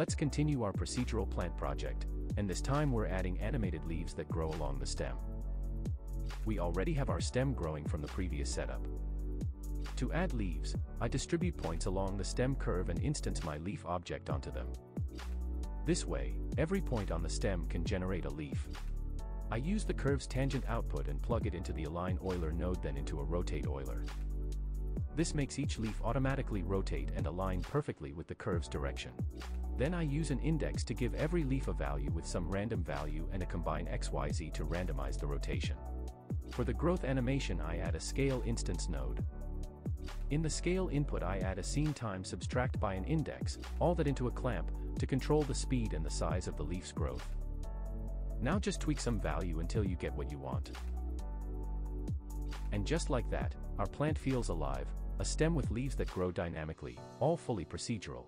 Let's continue our procedural plant project, and this time we're adding animated leaves that grow along the stem. We already have our stem growing from the previous setup. To add leaves, I distribute points along the stem curve and instance my leaf object onto them. This way, every point on the stem can generate a leaf. I use the curve's tangent output and plug it into the align Euler node then into a rotate Euler. This makes each leaf automatically rotate and align perfectly with the curve's direction. Then I use an index to give every leaf a value with some random value and a combine XYZ to randomize the rotation. For the growth animation I add a scale instance node. In the scale input I add a scene time subtract by an index, all that into a clamp, to control the speed and the size of the leaf's growth. Now just tweak some value until you get what you want. And just like that, our plant feels alive, a stem with leaves that grow dynamically, all fully procedural.